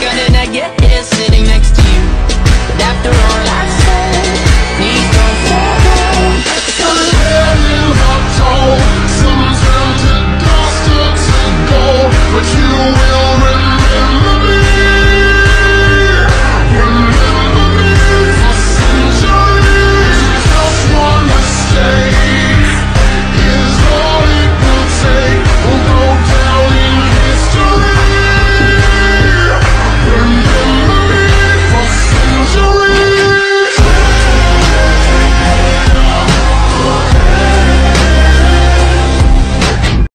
gonna not get